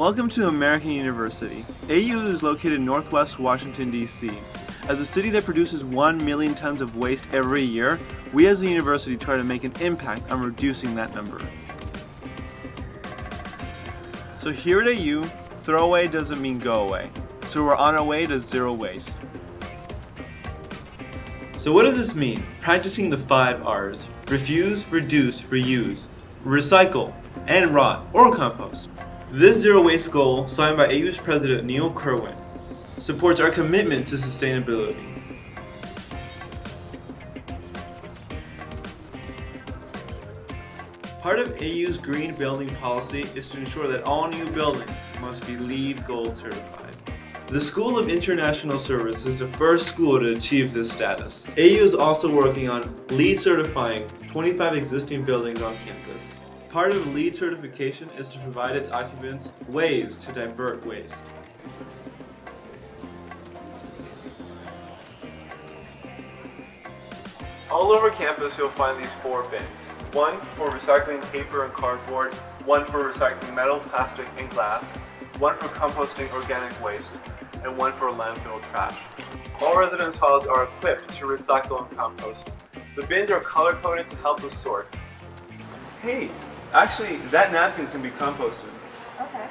Welcome to American University. AU is located in northwest Washington, D.C. As a city that produces 1 million tons of waste every year, we as a university try to make an impact on reducing that number. So here at AU, throw away doesn't mean go away. So we're on our way to zero waste. So what does this mean? Practicing the five R's. Refuse, reduce, reuse, recycle, and rot, or compost. This zero waste goal, signed by AU's president Neil Kerwin, supports our commitment to sustainability. Part of AU's green building policy is to ensure that all new buildings must be LEED Gold certified. The School of International Service is the first school to achieve this status. AU is also working on LEED certifying 25 existing buildings on campus. Part of LEED certification is to provide its occupants ways to divert waste. All over campus you'll find these four bins. One for recycling paper and cardboard, one for recycling metal, plastic, and glass, one for composting organic waste, and one for landfill trash. All residence halls are equipped to recycle and compost. The bins are color-coded to help us sort. Hey, actually, that napkin can be composted. Okay.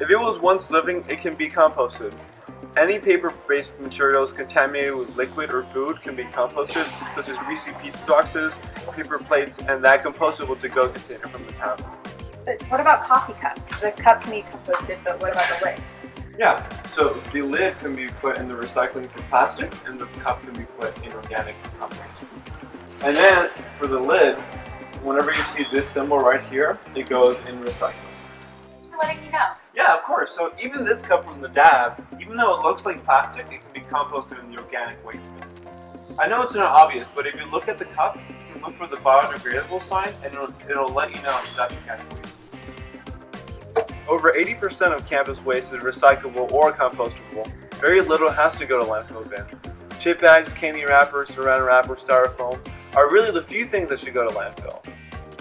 If it was once living, it can be composted. Any paper-based materials contaminated with liquid or food can be composted, such as greasy pizza boxes, paper plates, and that compostable to-go container from the town. But what about coffee cups? The cup can be composted, but what about the lid? Yeah, so the lid can be put in the recycling for plastic, and the cup can be put in organic compost. And then, for the lid, whenever you see this symbol right here, it goes in recycling. Thanks for letting me know. Yeah, of course. So even this cup from the DAB, even though it looks like plastic, it can be composted in the organic waste bin. I know it's not obvious, but if you look at the cup, you can look for the biodegradable sign, and it'll, it'll let you know that's organic waste. Over 80% of campus waste is recyclable or compostable. Very little has to go to landfill bins. Chip bags, candy wrappers, saran wrap, or styrofoam are really the few things that should go to landfill.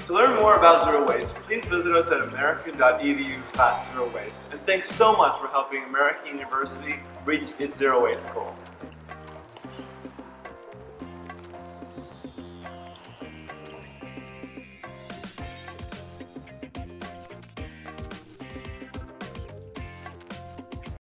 To learn more about zero waste, please visit us at american.edu slash zero waste. And thanks so much for helping American University reach its zero waste goal.